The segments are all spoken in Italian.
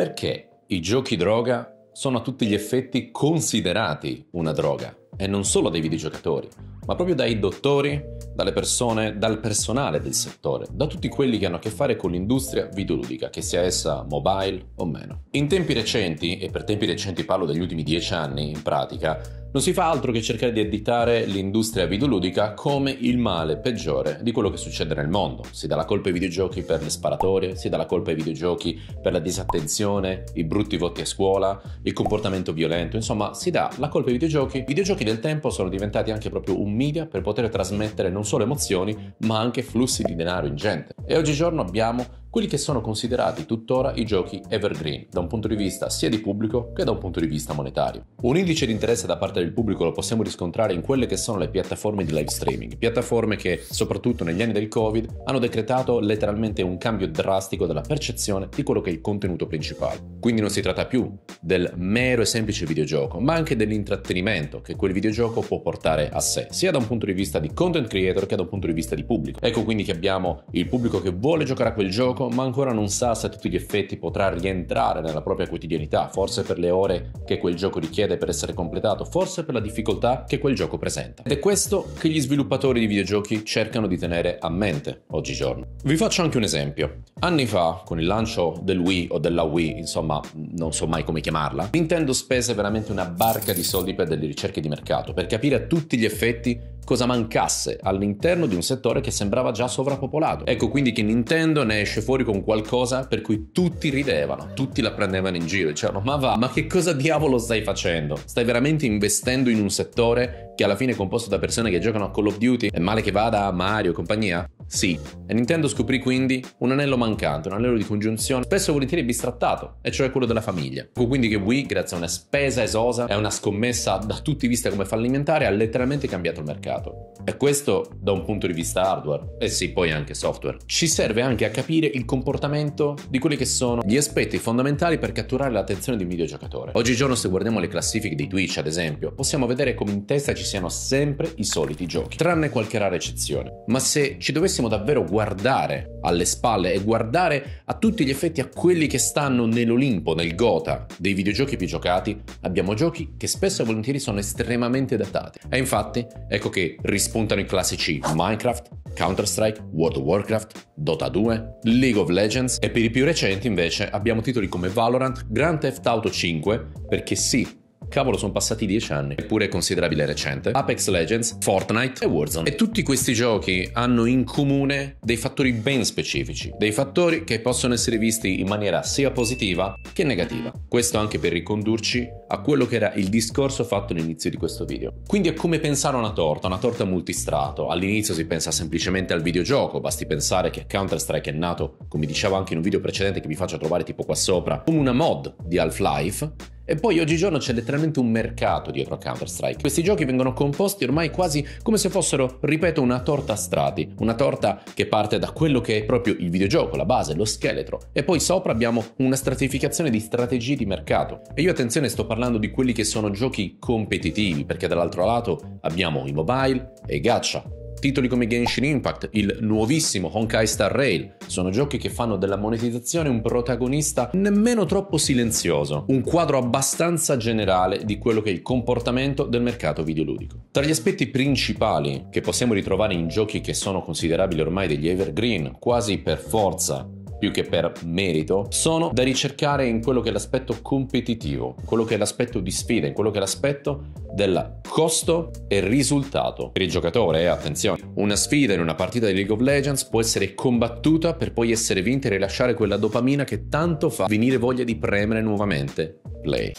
Perché i giochi droga sono a tutti gli effetti considerati una droga e non solo dai videogiocatori, ma proprio dai dottori, dalle persone, dal personale del settore, da tutti quelli che hanno a che fare con l'industria videoludica, che sia essa mobile o meno. In tempi recenti, e per tempi recenti parlo degli ultimi dieci anni in pratica, non si fa altro che cercare di additare l'industria videoludica come il male peggiore di quello che succede nel mondo. Si dà la colpa ai videogiochi per le sparatorie, si dà la colpa ai videogiochi per la disattenzione, i brutti voti a scuola, il comportamento violento, insomma si dà la colpa ai videogiochi. I videogiochi del tempo sono diventati anche proprio un media per poter trasmettere non solo emozioni, ma anche flussi di denaro ingente. E oggigiorno abbiamo quelli che sono considerati tuttora i giochi evergreen, da un punto di vista sia di pubblico che da un punto di vista monetario. Un indice di interesse da parte del pubblico lo possiamo riscontrare in quelle che sono le piattaforme di live streaming, piattaforme che, soprattutto negli anni del Covid, hanno decretato letteralmente un cambio drastico della percezione di quello che è il contenuto principale. Quindi non si tratta più del mero e semplice videogioco, ma anche dell'intrattenimento che quel videogioco può portare a sé, sia da un punto di vista di content creator che da un punto di vista di pubblico. Ecco quindi che abbiamo il pubblico che vuole giocare a quel gioco, gioco, ma ancora non sa se a tutti gli effetti potrà rientrare nella propria quotidianità, forse per le ore che quel gioco richiede per essere completato, forse per la difficoltà che quel gioco presenta. Ed è questo che gli sviluppatori di videogiochi cercano di tenere a mente oggigiorno. Vi faccio anche un esempio. Anni fa, con il lancio del Wii o della Wii, insomma, non so mai come chiamarla, Nintendo spese veramente una barca di soldi per delle ricerche di mercato, per capire a tutti gli effetti cosa mancasse all'interno di un settore che sembrava già sovrappopolato. Ecco quindi che Nintendo ne esce fuori con qualcosa per cui tutti ridevano, tutti la prendevano in giro, dicevano ma va, ma che cosa diavolo stai facendo? Stai veramente investendo in un settore che alla fine è composto da persone che giocano a Call of Duty? È male che vada a Mario e compagnia? Sì, e Nintendo scoprì quindi un anello mancante, un anello di congiunzione spesso volentieri bistrattato, e cioè quello della famiglia. Ecco quindi che Wii, grazie a una spesa esosa e a una scommessa da tutti vista come fallimentare, ha letteralmente cambiato il mercato. E questo da un punto di vista hardware, e sì, poi anche software. Ci serve anche a capire il comportamento di quelli che sono gli aspetti fondamentali per catturare l'attenzione di un videogiocatore. Oggigiorno se guardiamo le classifiche di Twitch, ad esempio, possiamo vedere come in testa ci siano sempre i soliti giochi, tranne qualche rara eccezione. Ma se ci dovessimo dovessimo davvero guardare alle spalle e guardare a tutti gli effetti a quelli che stanno nell'Olimpo, nel Gota dei videogiochi più giocati, abbiamo giochi che spesso e volentieri sono estremamente datati. E infatti ecco che rispuntano i classici Minecraft, Counter-Strike, World of Warcraft, Dota 2, League of Legends e per i più recenti invece abbiamo titoli come Valorant, Grand Theft Auto 5, perché sì, Cavolo, sono passati dieci anni, eppure è considerabile recente. Apex Legends, Fortnite e Warzone. E tutti questi giochi hanno in comune dei fattori ben specifici, dei fattori che possono essere visti in maniera sia positiva che negativa. Questo anche per ricondurci a quello che era il discorso fatto all'inizio di questo video. Quindi è come pensare a una torta, una torta multistrato. All'inizio si pensa semplicemente al videogioco, basti pensare che Counter-Strike è nato, come dicevo anche in un video precedente che vi faccio trovare tipo qua sopra, come una mod di Half-Life e poi oggigiorno c'è letteralmente un mercato dietro a Counter-Strike. Questi giochi vengono composti ormai quasi come se fossero, ripeto, una torta a strati. Una torta che parte da quello che è proprio il videogioco, la base, lo scheletro. E poi sopra abbiamo una stratificazione di strategie di mercato. E io attenzione sto parlando di quelli che sono giochi competitivi, perché dall'altro lato abbiamo i mobile e i gacha. Titoli come Genshin Impact, il nuovissimo Honkai Star Rail, sono giochi che fanno della monetizzazione un protagonista nemmeno troppo silenzioso, un quadro abbastanza generale di quello che è il comportamento del mercato videoludico. Tra gli aspetti principali che possiamo ritrovare in giochi che sono considerabili ormai degli evergreen, quasi per forza più che per merito, sono da ricercare in quello che è l'aspetto competitivo, quello che è l'aspetto di sfida, in quello che è l'aspetto del costo e risultato. Per il giocatore, eh, attenzione, una sfida in una partita di League of Legends può essere combattuta per poi essere vinta e rilasciare quella dopamina che tanto fa venire voglia di premere nuovamente play.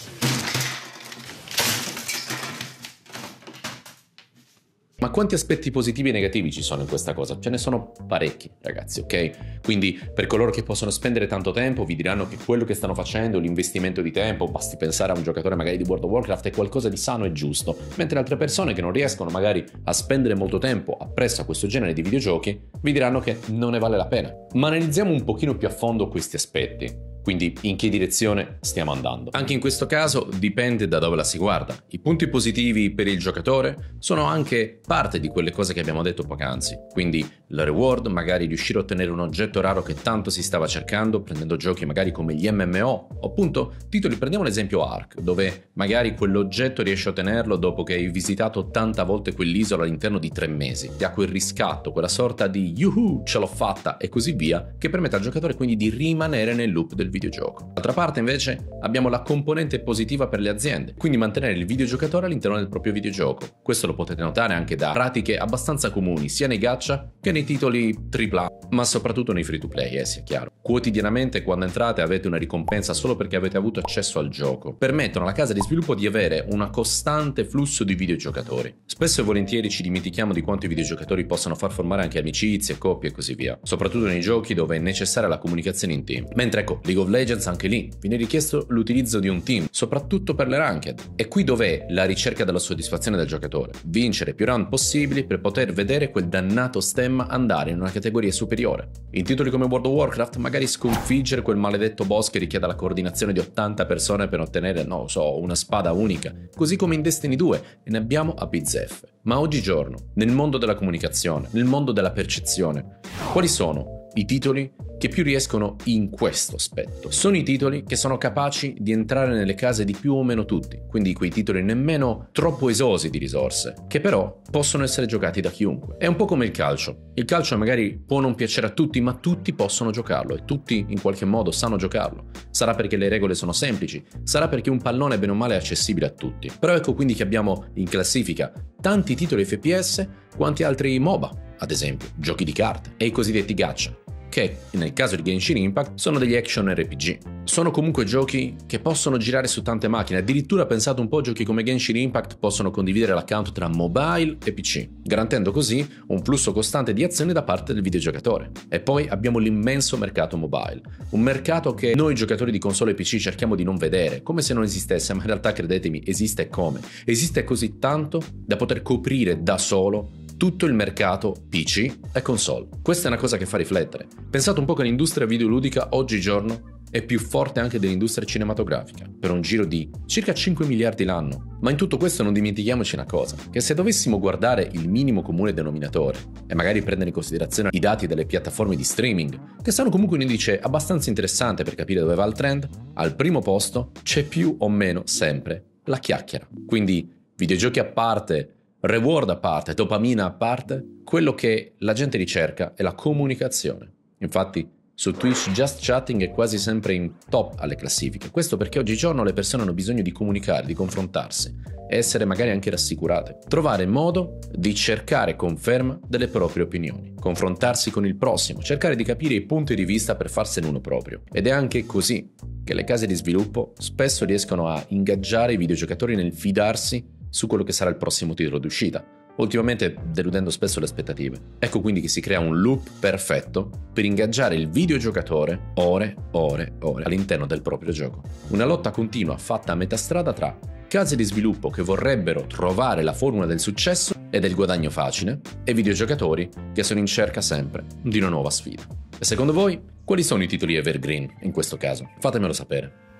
Ma quanti aspetti positivi e negativi ci sono in questa cosa? Ce ne sono parecchi, ragazzi, ok? Quindi per coloro che possono spendere tanto tempo vi diranno che quello che stanno facendo, l'investimento di tempo, basti pensare a un giocatore magari di World of Warcraft, è qualcosa di sano e giusto, mentre altre persone che non riescono magari a spendere molto tempo appresso a questo genere di videogiochi vi diranno che non ne vale la pena. Ma analizziamo un pochino più a fondo questi aspetti. Quindi in che direzione stiamo andando? Anche in questo caso dipende da dove la si guarda. I punti positivi per il giocatore sono anche parte di quelle cose che abbiamo detto poc'anzi. Quindi la reward, magari riuscire a ottenere un oggetto raro che tanto si stava cercando, prendendo giochi magari come gli MMO, o appunto titoli, prendiamo l'esempio Ark, dove magari quell'oggetto riesci a ottenerlo dopo che hai visitato 80 volte quell'isola all'interno di tre mesi. Ti ha quel riscatto, quella sorta di yuhu, ce l'ho fatta e così via, che permette al giocatore quindi di rimanere nel loop del videogioco. D'altra parte invece abbiamo la componente positiva per le aziende, quindi mantenere il videogiocatore all'interno del proprio videogioco. Questo lo potete notare anche da pratiche abbastanza comuni sia nei gacha che nei titoli AAA, ma soprattutto nei free to play, eh, sia chiaro. Quotidianamente quando entrate avete una ricompensa solo perché avete avuto accesso al gioco. Permettono alla casa di sviluppo di avere un costante flusso di videogiocatori. Spesso e volentieri ci dimentichiamo di quanto i videogiocatori possano far formare anche amicizie, coppie e così via, soprattutto nei giochi dove è necessaria la comunicazione in team. Mentre ecco, League of Legends anche lì viene richiesto l'utilizzo di un team, soprattutto per le ranked. E qui dov'è la ricerca della soddisfazione del giocatore? Vincere più round possibili per poter vedere quel dannato stemma andare in una categoria superiore. In titoli come World of Warcraft magari sconfiggere quel maledetto boss che richiede la coordinazione di 80 persone per ottenere, non so, una spada unica, così come in Destiny 2 e ne abbiamo a bizzeffe. Ma oggigiorno, nel mondo della comunicazione, nel mondo della percezione, quali sono i titoli che più riescono in questo aspetto. Sono i titoli che sono capaci di entrare nelle case di più o meno tutti, quindi quei titoli nemmeno troppo esosi di risorse, che però possono essere giocati da chiunque. È un po' come il calcio. Il calcio magari può non piacere a tutti, ma tutti possono giocarlo e tutti in qualche modo sanno giocarlo. Sarà perché le regole sono semplici, sarà perché un pallone bene o male è accessibile a tutti. Però ecco quindi che abbiamo in classifica tanti titoli FPS quanti altri MOBA, ad esempio, giochi di carte e i cosiddetti gacha che nel caso di Genshin Impact sono degli action RPG. Sono comunque giochi che possono girare su tante macchine, addirittura pensate un po' giochi come Genshin Impact possono condividere l'account tra mobile e PC, garantendo così un flusso costante di azioni da parte del videogiocatore. E poi abbiamo l'immenso mercato mobile, un mercato che noi giocatori di console e PC cerchiamo di non vedere, come se non esistesse, ma in realtà credetemi, esiste come. Esiste così tanto da poter coprire da solo tutto il mercato PC e console. Questa è una cosa che fa riflettere. Pensate un po' che l'industria videoludica oggigiorno è più forte anche dell'industria cinematografica, per un giro di circa 5 miliardi l'anno. Ma in tutto questo non dimentichiamoci una cosa, che se dovessimo guardare il minimo comune denominatore e magari prendere in considerazione i dati delle piattaforme di streaming, che sono comunque un indice abbastanza interessante per capire dove va il trend, al primo posto c'è più o meno sempre la chiacchiera. Quindi videogiochi a parte, reward a parte, dopamina a parte, quello che la gente ricerca è la comunicazione. Infatti, su Twitch Just Chatting è quasi sempre in top alle classifiche. Questo perché oggigiorno le persone hanno bisogno di comunicare, di confrontarsi e essere magari anche rassicurate. Trovare modo di cercare conferma delle proprie opinioni, confrontarsi con il prossimo, cercare di capire i punti di vista per farsene uno proprio. Ed è anche così che le case di sviluppo spesso riescono a ingaggiare i videogiocatori nel fidarsi su quello che sarà il prossimo titolo d'uscita, ultimamente deludendo spesso le aspettative. Ecco quindi che si crea un loop perfetto per ingaggiare il videogiocatore ore, ore, ore all'interno del proprio gioco. Una lotta continua fatta a metà strada tra case di sviluppo che vorrebbero trovare la formula del successo e del guadagno facile e videogiocatori che sono in cerca sempre di una nuova sfida. E secondo voi, quali sono i titoli evergreen in questo caso? Fatemelo sapere.